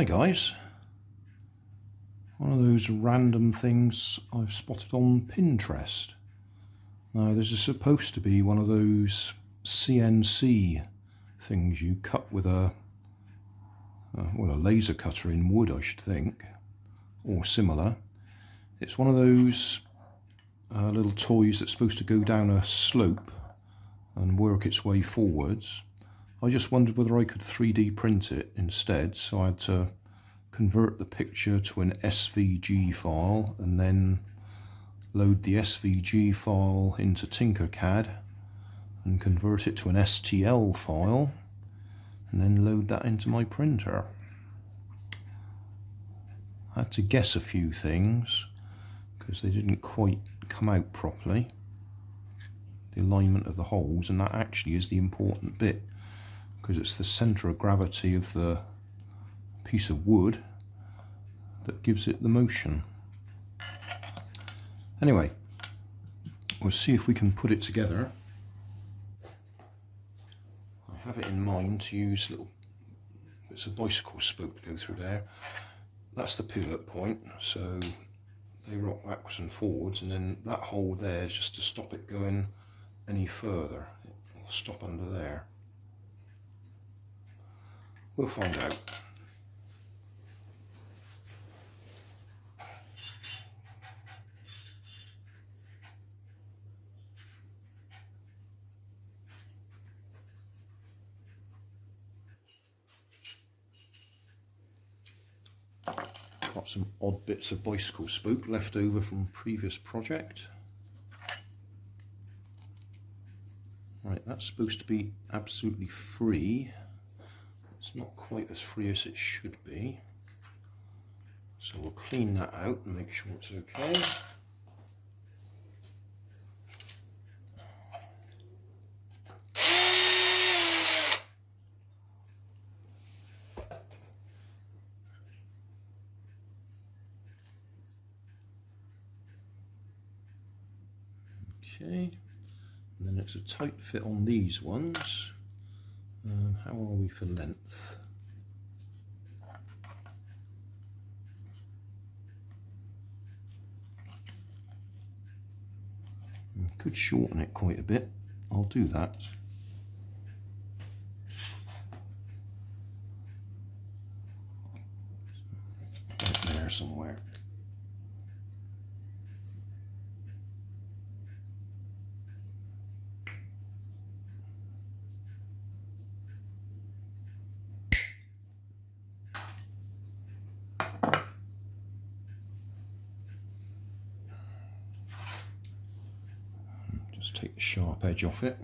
Hi guys. One of those random things I've spotted on Pinterest. Now this is supposed to be one of those CNC things you cut with a, uh, well a laser cutter in wood I should think, or similar. It's one of those uh, little toys that's supposed to go down a slope and work its way forwards I just wondered whether I could 3D print it instead, so I had to convert the picture to an SVG file and then load the SVG file into Tinkercad and convert it to an STL file and then load that into my printer. I had to guess a few things because they didn't quite come out properly the alignment of the holes and that actually is the important bit because it's the center of gravity of the piece of wood that gives it the motion. Anyway, we'll see if we can put it together. I have it in mind to use little bits of bicycle spoke to go through there. That's the pivot point, so they rock backwards and forwards, and then that hole there is just to stop it going any further. It'll stop under there. We'll find out. Got some odd bits of bicycle spoke left over from previous project. Right, that's supposed to be absolutely free. It's not quite as free as it should be. So we'll clean that out and make sure it's okay. Okay, and then it's a tight fit on these ones. Um, how are we for length? Hmm, could shorten it quite a bit. I'll do that. Right there somewhere. Take the sharp edge off it.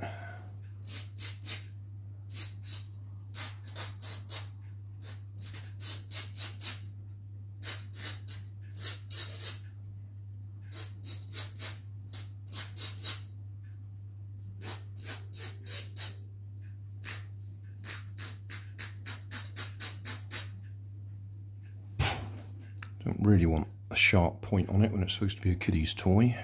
Don't really want a sharp point on it when it's supposed to be a kiddie's toy.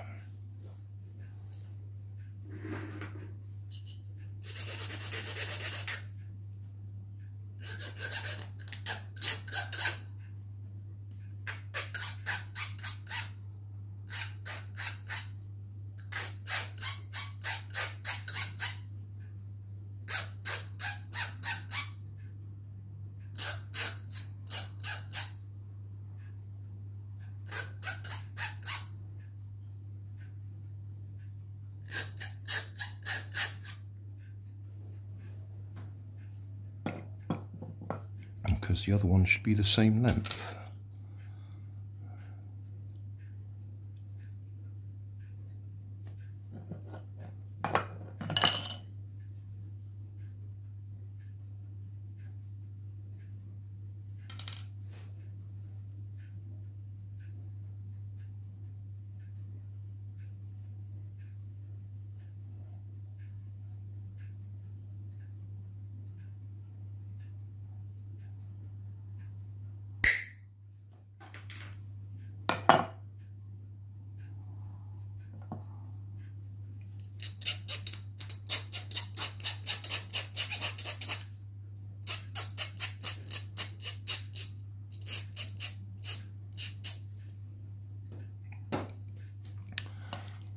Because the other one should be the same length.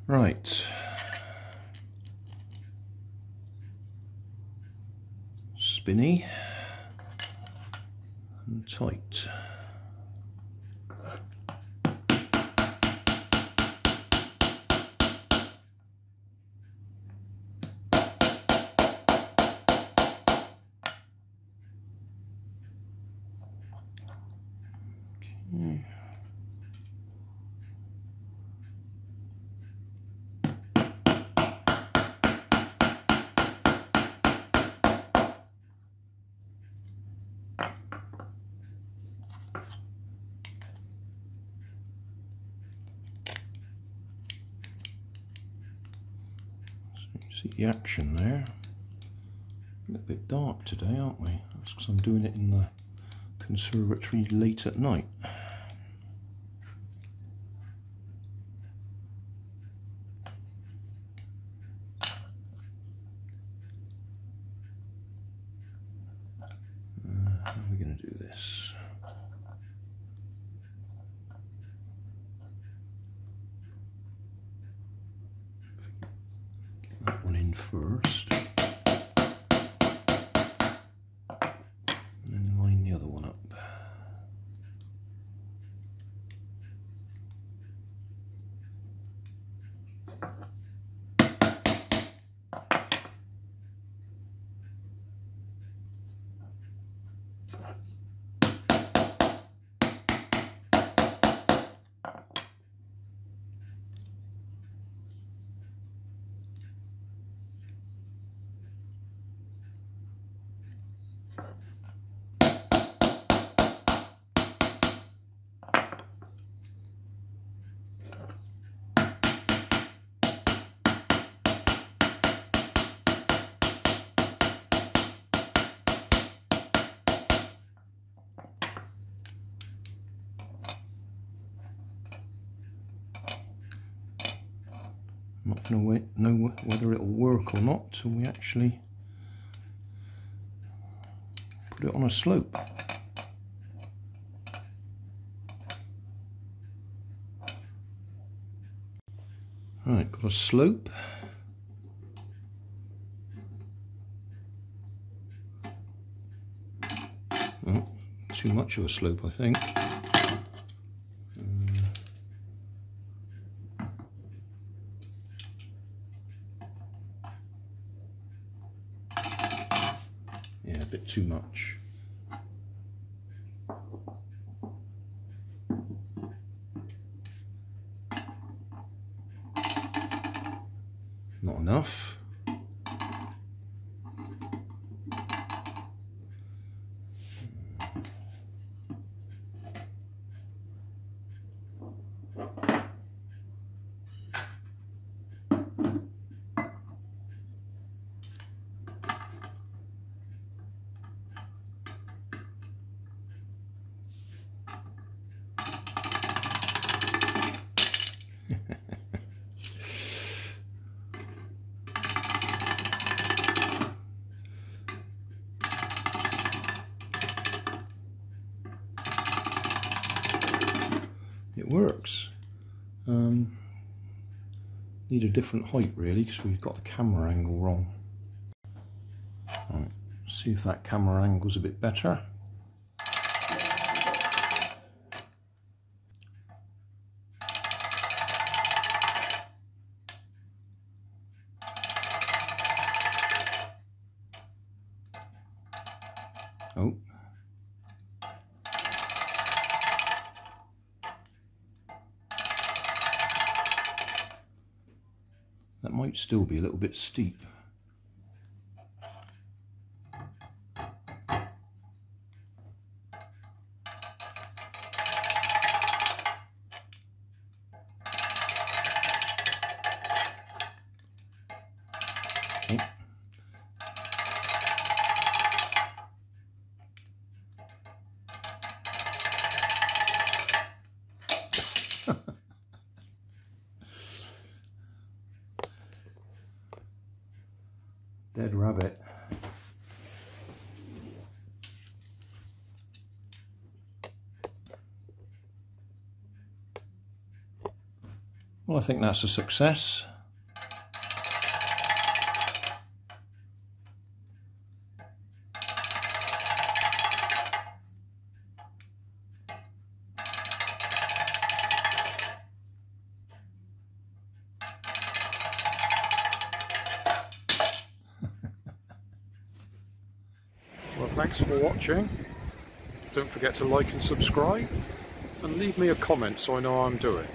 Right. Spinny and tight. Okay. See the action there. A little bit dark today, aren't we? That's because I'm doing it in the conservatory late at night. Uh, how are we going to do this? Get that one in first. And then line the other one up. Not going to know whether it'll work or not till we actually put it on a slope. Right, got a slope. Oh, too much of a slope, I think. Yeah, a bit too much. Not enough. It works. Um, need a different height really because we've got the camera angle wrong. Right, see if that camera angle's a bit better. Oh, still be a little bit steep. Dead rabbit. Well, I think that's a success. Thanks for watching. Don't forget to like and subscribe and leave me a comment so I know how I'm doing.